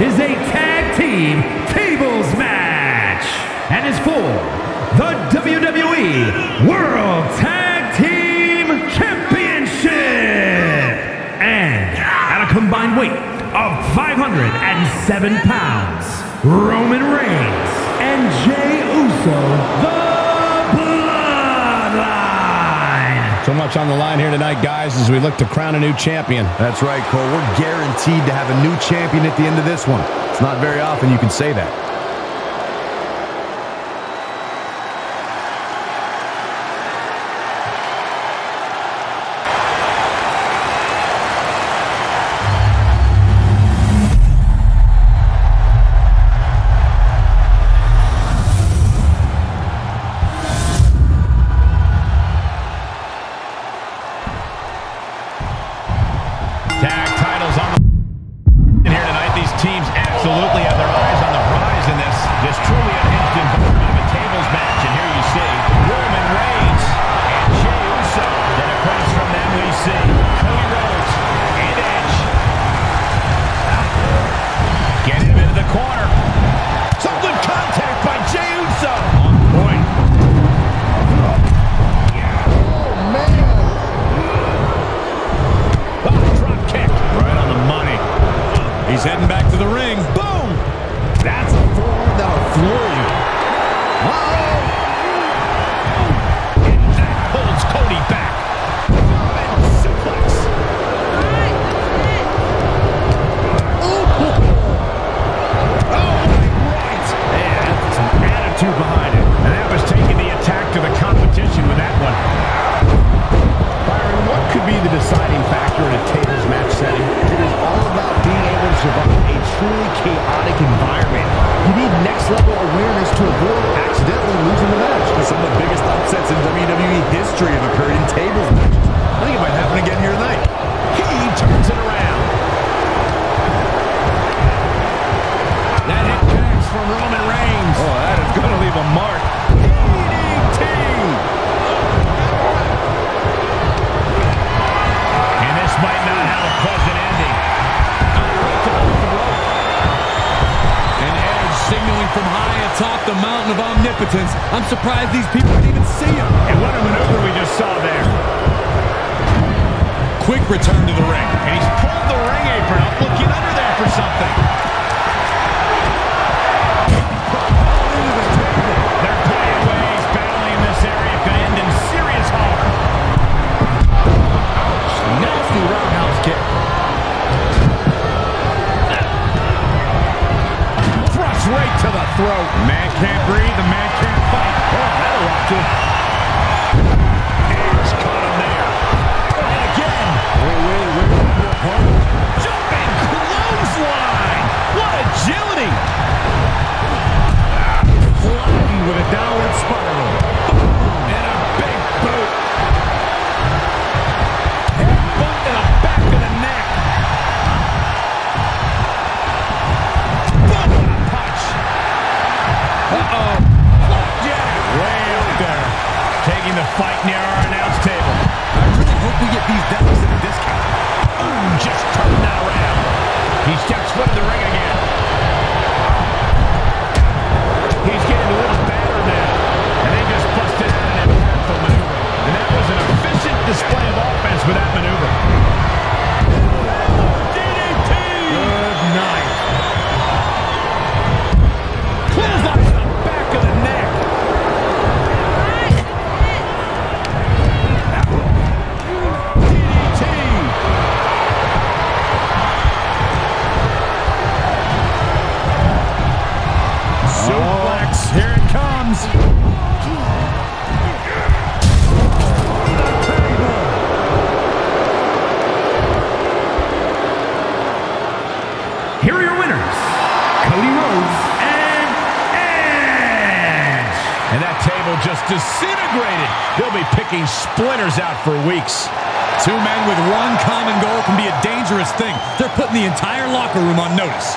Is a tag team tables match and is for the WWE World Tag Team Championship. And at a combined weight of 507 pounds, Roman Reigns and Jey Uso, the So much on the line here tonight, guys, as we look to crown a new champion. That's right, Cole. We're guaranteed to have a new champion at the end of this one. It's not very often you can say that. One. Byron, what could be the deciding factor in a tables match setting? It is all about being able to survive a truly chaotic environment. You need next-level awareness to avoid accidentally losing the match. Some of the biggest upsets in WWE history have occurred in tables matches. I think it might happen again here tonight. Atop the mountain of omnipotence. I'm surprised these people didn't even see him. And what a maneuver we just saw there. Quick return to the ring. And he's pulled the ring apron up, looking under there for something. Throat. Man can't breathe, the man Ooh, just turned that around. He steps foot in the ring again. Cody Rhodes and Edge. And that table just disintegrated. They'll be picking splinters out for weeks. Two men with one common goal can be a dangerous thing. They're putting the entire locker room on notice.